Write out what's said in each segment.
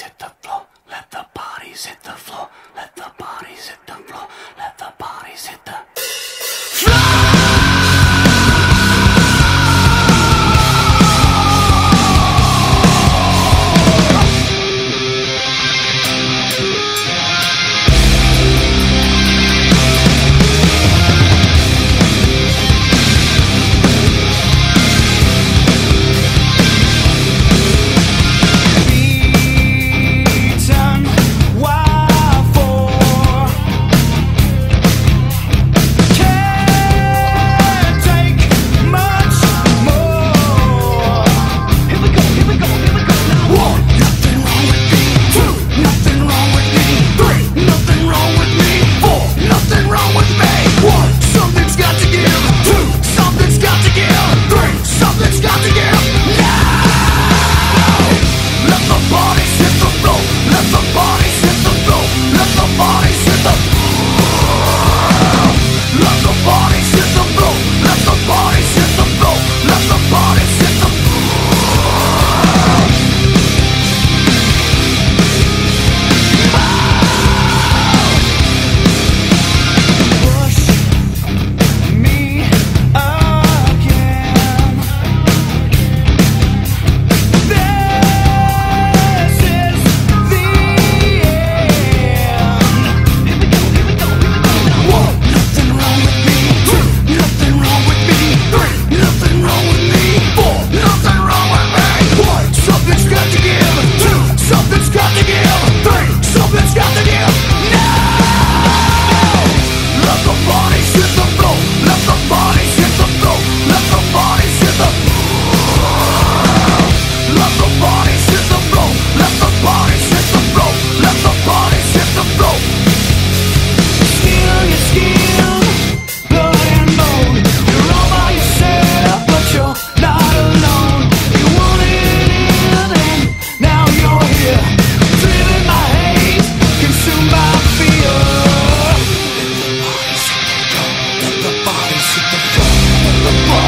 set up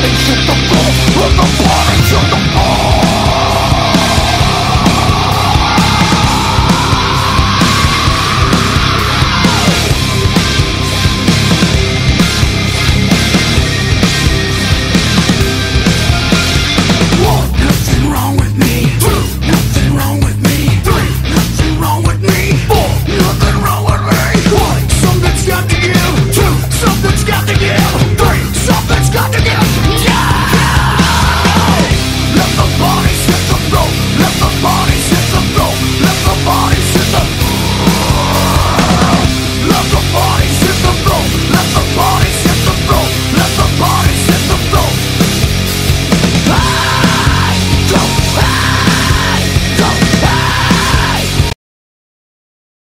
bodies in the floor, in the bodies in the floor.